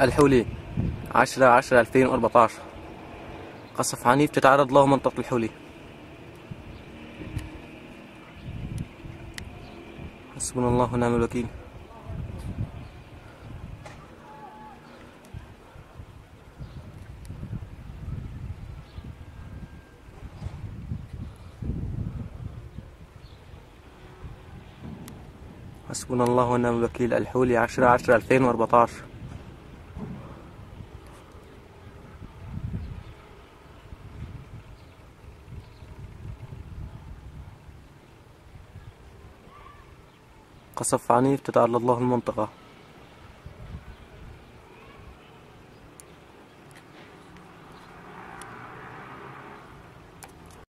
الحولي. 10 10 2014 قصف عنيف تتعرض له منطقة الحولي. حسبنا الله ونعم الوكيل. حسبنا الله ونعم الوكيل. الحولي 10 10 2014 قصف عنيف تتعرض له المنطقة.